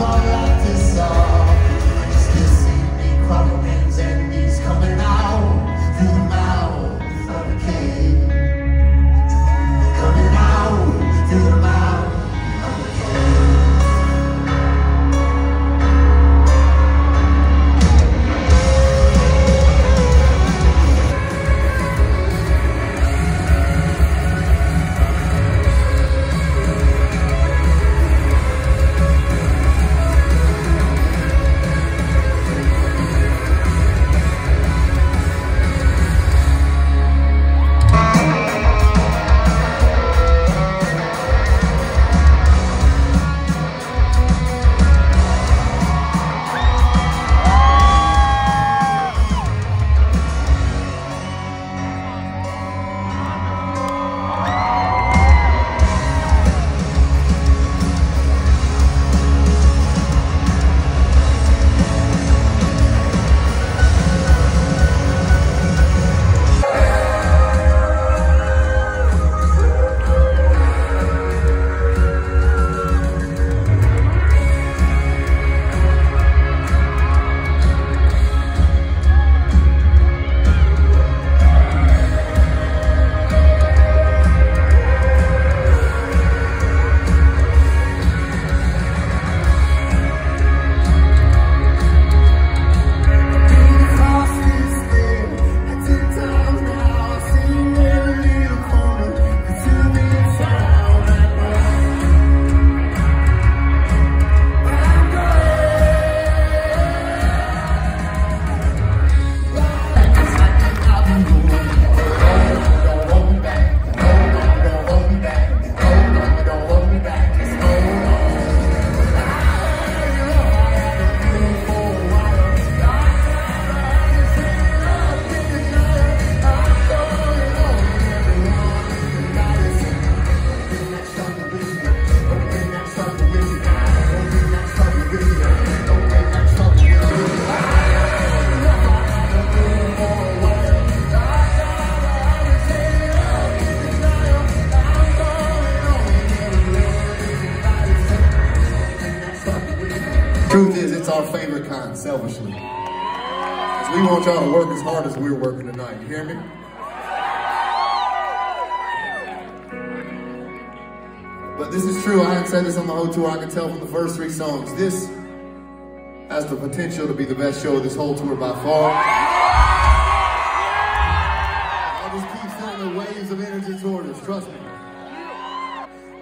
fall out. Selfishly. Because we want y'all to work as hard as we're working tonight. You hear me? But this is true. I had said this on the whole tour. I can tell from the first three songs. This has the potential to be the best show of this whole tour by far. I'll just keep sending the waves of energy toward us. Trust me.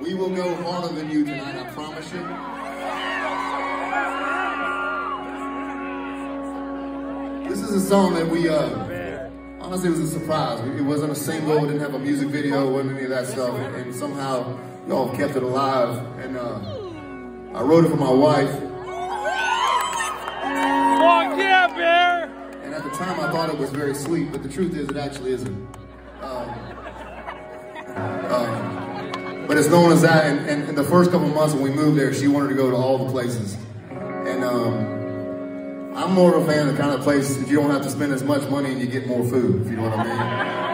We will go harder than you tonight. I promise you. This is a song that we, uh, honestly, it was a surprise. It wasn't a single, it didn't have a music video, it wasn't any of that stuff. And somehow, y'all kept it alive. And uh, I wrote it for my wife. Yeah, Bear! And at the time, I thought it was very sweet, but the truth is, it actually isn't. Um, um, but it's known as that. And, and, and the first couple months when we moved there, she wanted to go to all the places. And um, I'm more of a fan of the kind of place that you don't have to spend as much money and you get more food, if you know what I mean.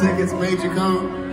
Tickets made you come.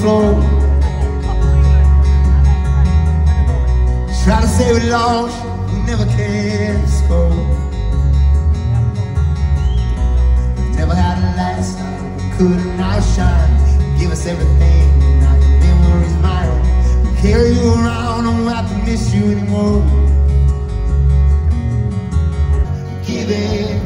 flow. Try to say we lost, we never can score. Never had a last night, we couldn't shine. Give us everything, now your memory's mine. We carry you around, don't have to miss you anymore. Give it.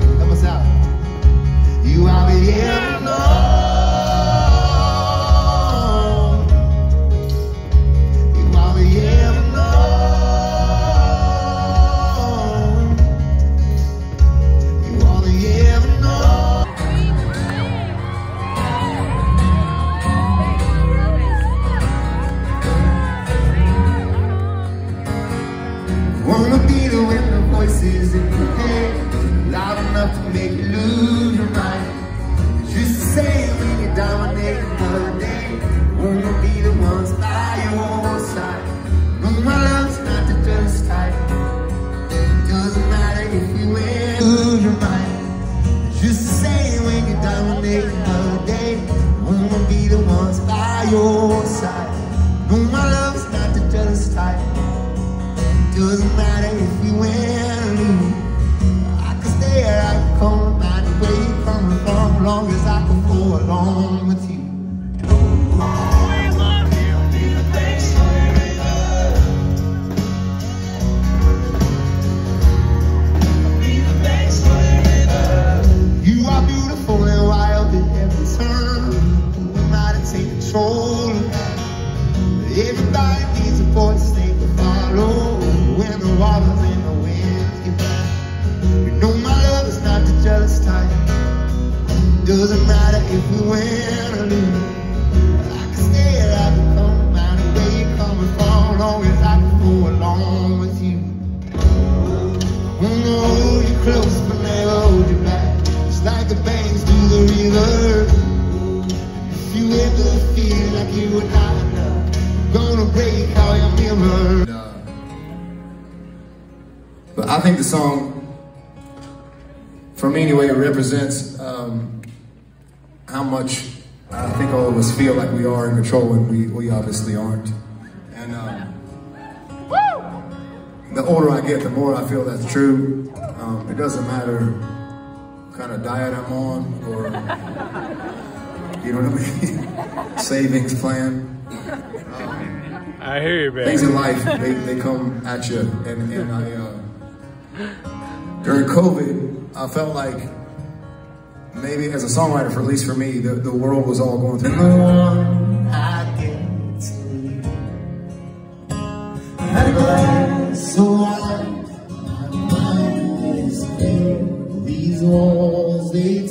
for me anyway, it represents um, how much I think all of us feel like we are in control when we, we obviously aren't. And um, the older I get, the more I feel that's true. Um, it doesn't matter kind of diet I'm on or, you know what I mean, savings plan. I hear you, man. Things in life, they, they come at you. And, and I, uh, during COVID, I felt like maybe as a songwriter, for at least for me, the, the world was all going through. The one I get to you. Had a glass of wine, my mind is clear. These walls, they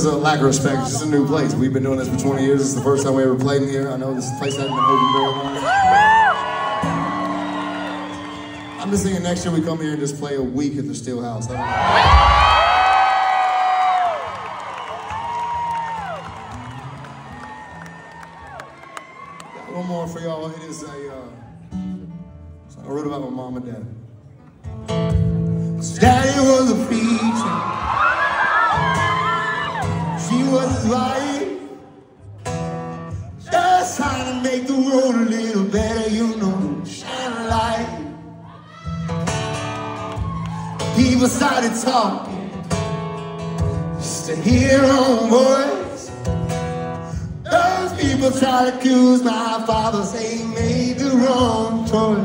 because of lack of respect. It's just a new place. We've been doing this for 20 years. It's the first time we ever played in here. I know this place hasn't been open very long. I'm just thinking next year we come here and just play a week at the SteelHouse. One more for y'all. It is a. Uh, I wrote about my mom and dad. Daddy was People started talking just to hear own voice. Those people tried to accuse my father, say he made the wrong choice.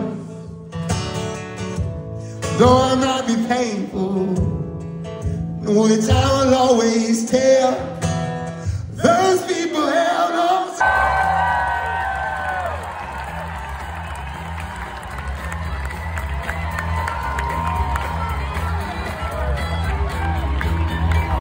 Though it might be painful, know the time will always tell.